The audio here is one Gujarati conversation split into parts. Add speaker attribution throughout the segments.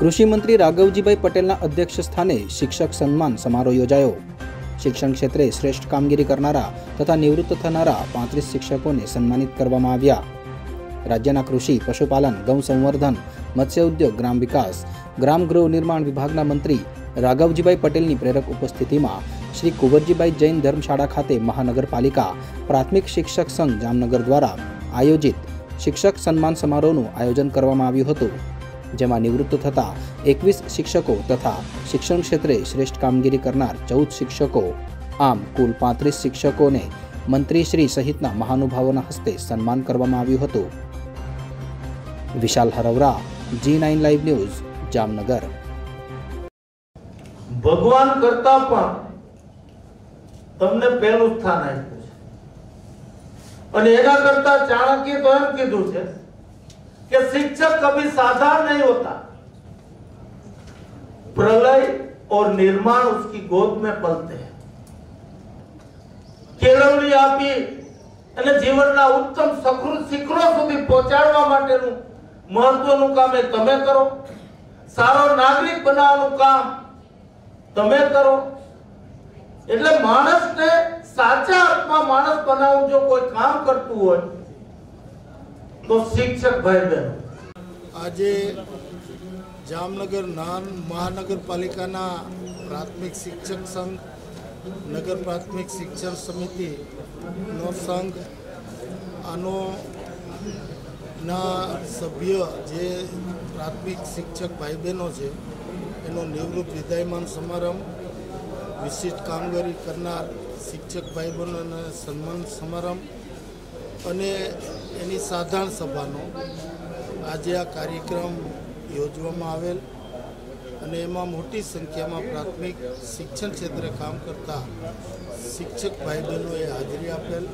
Speaker 1: કૃષિમંત્રી રાઘવજીભાઈ પટેલના અધ્યક્ષ સ્થાને શિક્ષક સન્માન સમારોહ યોજાયો. શિક્ષણ ક્ષેત્રે શ્રેષ્ઠ કામગીરી કરનારા તથા નિવૃત્ત થનારા પાંત્રીસ શિક્ષકોને સન્માનિત કરવામાં આવ્યા. રાજ્યના કૃષિ, પશુપાલન, ગૌ સંવર્ધન, મત્સ્ય ઉદ્યોગ, ગ્રામ વિકાસ, ગ્રામ ગૃહ નિર્માણ વિભાગના મંત્રી રાઘવજીભાઈ પટેલની પ્રેરક ઉપસ્થિતિમાં શ્રી કુંવરજીભાઈ જૈન ધર્મશાળા ખાતે મહાનગરપાલિકા પ્રાથમિક શિક્ષક સંઘ જામનગર દ્વારા આયોજિત શિક્ષક સન્માન સમારોહનું આયોજન કરવામાં આવ્યું હતું. જેમાં નિવૃત્ત થતા એકવીસ શિક્ષકો તથા શિક્ષણ ક્ષેત્રે શ્રેષ્ઠ કામગીરી કરનાર ચૌદ શિક્ષકો, આમ કુલ પાંત્રીસ શિક્ષકોને મંત્રીશ્રી સહિતના મહાનુભાવોના હસ્તે સન્માન કરવામાં આવ્યું હતું. Vishal Harvara, G nine live news, Jamnagar.
Speaker 2: ભગવાન કરતા પણ તમને પહેલું સ્થાન આપ્યું છે. અને એના કરતા ચાણક્ય તો એમ કીધું છે કે शिक्षक कभी साधारण नहीं होता प्रलय और निर्माण उसकी गोद में पलते हैं કેળવણી આપી અને જીવનના ઉત્તમ સખૃ શિખરો સુધી પહોંચાડવા માટેનું મહત્વનું કામ એ તમે કરો સારો નાગરિક બનાવવાનું કામ તમે કરો એટલે માણસને સાચા અર્થમાં માણસ બનાવવું જો કોઈ કામ કરતું હોય તો શિક્ષક ભાઈ બહેનો.
Speaker 3: આજે જામનગર નાન મહાનગરપાલિકાના પ્રાથમિક શિક્ષક સંઘ, નગર પ્રાથમિક શિક્ષણ સમિતિનો સંઘ, આનો ના સભ્ય જે પ્રાથમિક શિક્ષક ભાઈ બહેનો છે, એનો નિવૃત્ત વિદાયમાન સમારંભ, વિશિષ્ટ કામગીરી કરનાર શિક્ષક ભાઈ બહેનોને સન્માન સમારંભ અને એની સાધારણ સભાનો આજે આ કાર્યક્રમ યોજવામાં આવેલ અને એમાં મોટી સંખ્યામાં પ્રાથમિક શિક્ષણ ક્ષેત્રે કામ કરતા શિક્ષક ભાઈ બહેનોએ હાજરી આપેલ.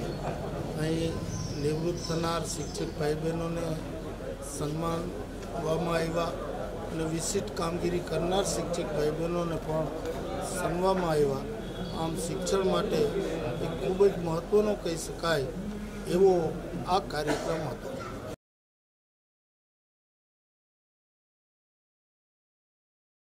Speaker 3: અહીં નિવૃત્ત થનાર શિક્ષક ભાઈ બહેનોને સન્માનવામાં આવ્યા અને વિશિષ્ટ કામગીરી કરનાર શિક્ષક ભાઈ બહેનોને પણ સન્માનવામાં આવ્યા. આમ શિક્ષણ માટે એ ખૂબ જ મહત્ત્વનો કહી શકાય એવો આ કાર્યક્રમ હતો